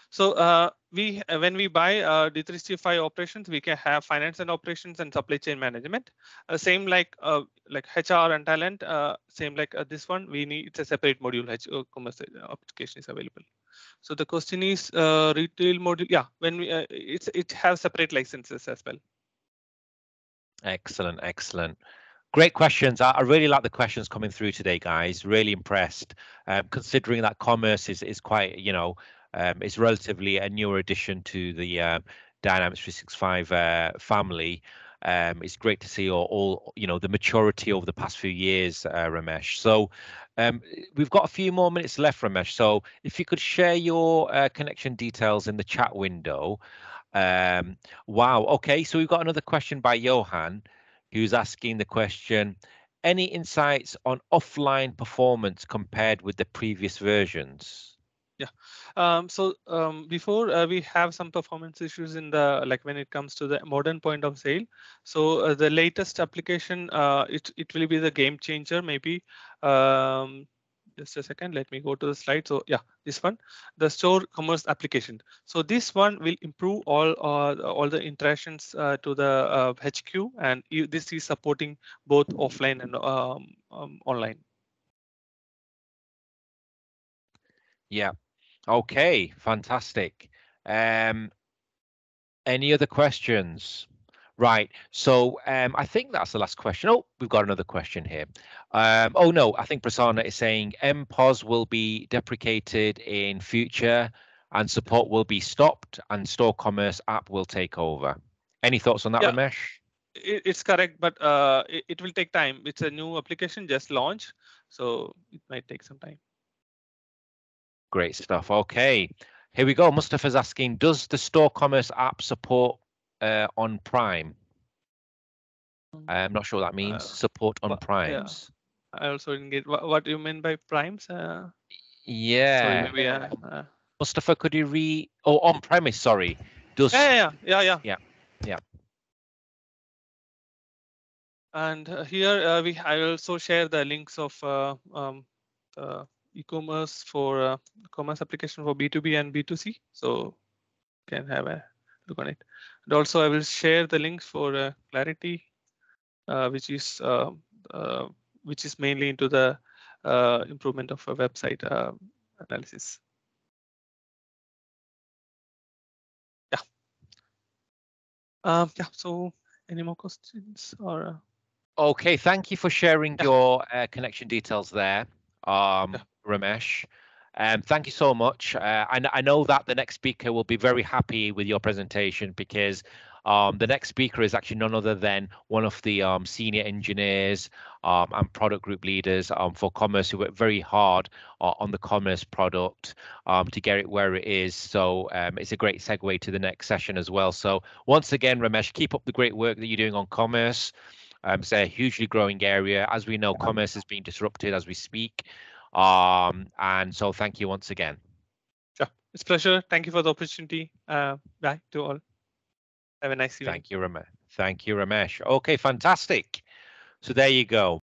so uh, we uh, when we buy uh, D365 operations, we can have finance and operations and supply chain management. Uh, same like uh, like HR and talent. Uh, same like uh, this one. We need it's a separate module. H uh, commerce application is available. So the question is retail module. Yeah, when we it's it has separate licenses as well. Excellent, excellent. Great questions. I, I really like the questions coming through today, guys. Really impressed. Um, considering that commerce is is quite, you know, um, it's relatively a newer addition to the um, Dynamics 365 uh, family. Um, it's great to see all, all, you know, the maturity over the past few years, uh, Ramesh. So um, we've got a few more minutes left, Ramesh. So if you could share your uh, connection details in the chat window. Um, wow. Okay. So we've got another question by Johan, who's asking the question, any insights on offline performance compared with the previous versions? Yeah. Um, so um, before uh, we have some performance issues in the like when it comes to the modern point of sale. So uh, the latest application, uh, it it will be the game changer maybe. Um, just a second, let me go to the slide. So yeah, this one, the store commerce application. So this one will improve all uh, all the interactions uh, to the HQ, uh, and you, this is supporting both offline and um, um, online. Yeah, Okay, fantastic. Um, any other questions? Right. So um, I think that's the last question. Oh, we've got another question here. Um, oh no, I think Prasanna is saying MPOS will be deprecated in future and support will be stopped and store commerce app will take over. Any thoughts on that, yeah, Ramesh? It's correct, but uh, it, it will take time. It's a new application just launched, so it might take some time. Great stuff. Okay, here we go. Mustafa's asking, does the store commerce app support uh, on Prime? Mm. I'm not sure what that means. Uh, support on primes. Yeah. I also didn't get what, what do you mean by primes. Uh, yeah. Sorry, maybe, uh, uh, Mustafa, could you read? Oh, on premise. Sorry. Does yeah, yeah, yeah, yeah, yeah, yeah. And uh, here uh, we I also share the links of uh, um, e-commerce for uh, commerce application for B2B and B2C. So you can have a look on it. And also I will share the links for uh, Clarity, uh, which is uh, uh, which is mainly into the uh, improvement of a website analysis. Yeah. Um, yeah. So any more questions or? Okay, thank you for sharing yeah. your connection details there. Um, yeah. Ramesh. Um, thank you so much. Uh, I, I, know that the next speaker will be very happy with your presentation because um, the next speaker is actually none other than one of the um, senior engineers um, and product group leaders um, for commerce who work very hard uh, on the commerce product um, to get it where it is. So it's a great segue to the next session as well. So once again, Ramesh, keep up the great work that you're doing on commerce. it's a hugely growing area. As we know, commerce is being disrupted as we speak. Um, and so thank you once again. Sure. It's pleasure. Thank you for the opportunity. Uh, bye to all. Have a nice evening. Thank you, Ramesh. Thank you, Ramesh. Okay, fantastic. So there you go.